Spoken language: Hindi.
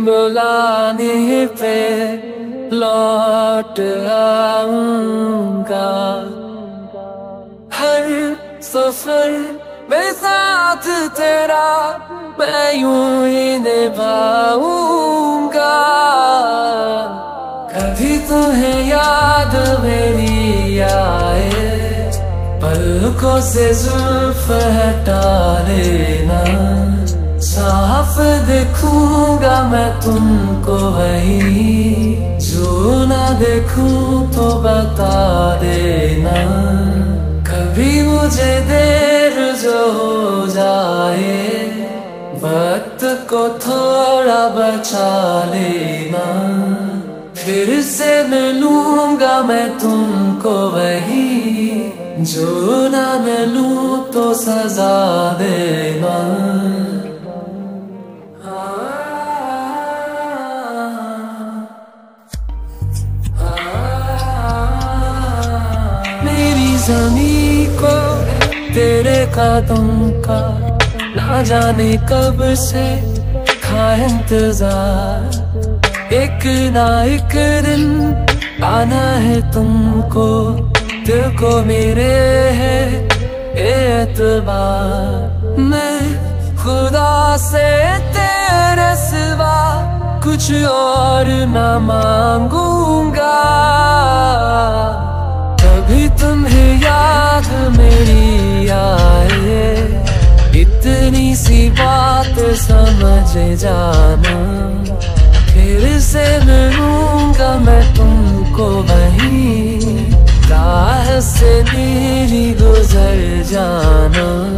बुलाने पे लौट आऊँगा। हर सफ़र में साथ तेरा मैं यूँ ही निभाऊँगा। कभी तुम्हें याद मेरी आए, पलकों से जुल्फ हटा लेना। देखूँगा मैं तुमको वही। जो ना देखूँ तो बता देना। कभी मुझे देर जो हो जाए, वक्त को थोड़ा बचा लेना। फिर से मिलूँगा मैं तुमको वही। जो ना मिलूं तो सजा देना। जमी को, तेरे कदम का। ना जाने कब से था इंतज़ार। एक ना एक दिन आना है तुमको, दिल को मेरे है एतबार। मैं खुदा से तेरे सिवा कुछ और ना मांगूँगा समझ जाना। फिर से मिलूँगा मैं तुमको वही। राह से मेरी गुजर जाना।